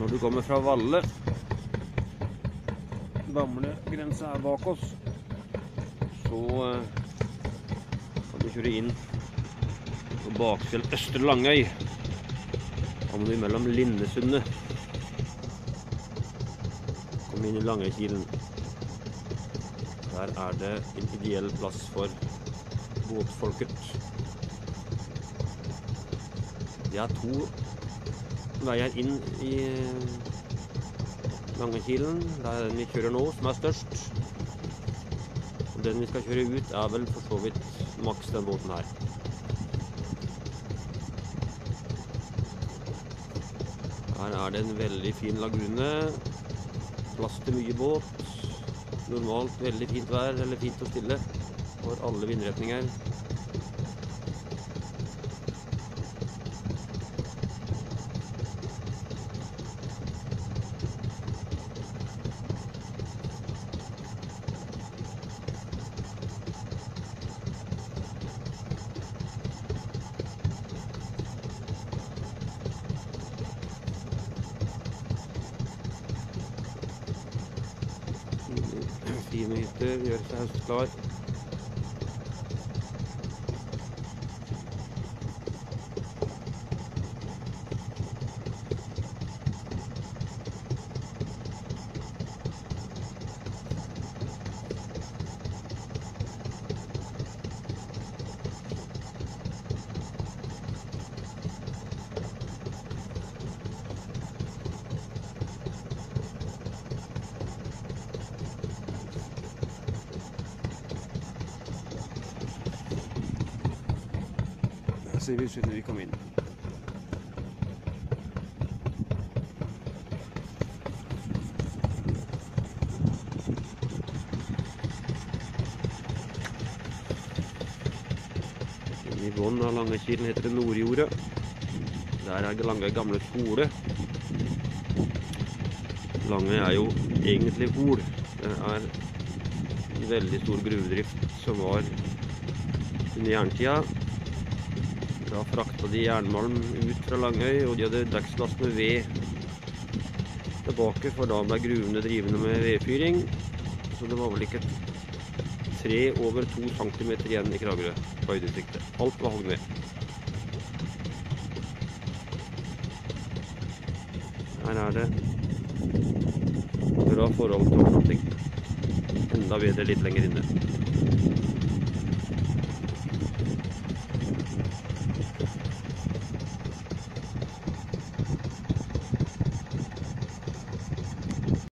Når du kommer fra Valle Bamble-grensa er bak oss. Så eh, kan du kjøre inn på Bakfjell Østre Langøy. Da må du mellom Linnesundet. Kom inn i Langøykilen. Der er det en ideell plass for båtfolket. Det er to veier inn i Langekilen. Det er den vi kjører nå, som er størst. Og den vi skal kjøre ut, er vel for så vidt maks den båten her. Her er det en veldig fin lagune. Plass til mye båt. Normalt veldig fint vær, eller fint og stille for alle vindretninger. see you, mister. Your sounds. Der ser vi ut når vi kommer inn. I bunnen av Langekilen heter det Nordjordet. Der er Lange gamle skole. Lange er jo egentlig Hol. Det er veldig stor gruvedrift som var under jerntida. Da frakta de jernmalm ut fra Langøy, og de hadde dagslast med ved tilbake, for da ble gruvene drivende med vedfyring. Så det var vel ikke tre over to centimeter igjen i Kragerø høydesiktet. Alt var hogd ned. Her er det bra forhold til overnatting. Enda bedre litt lenger inne.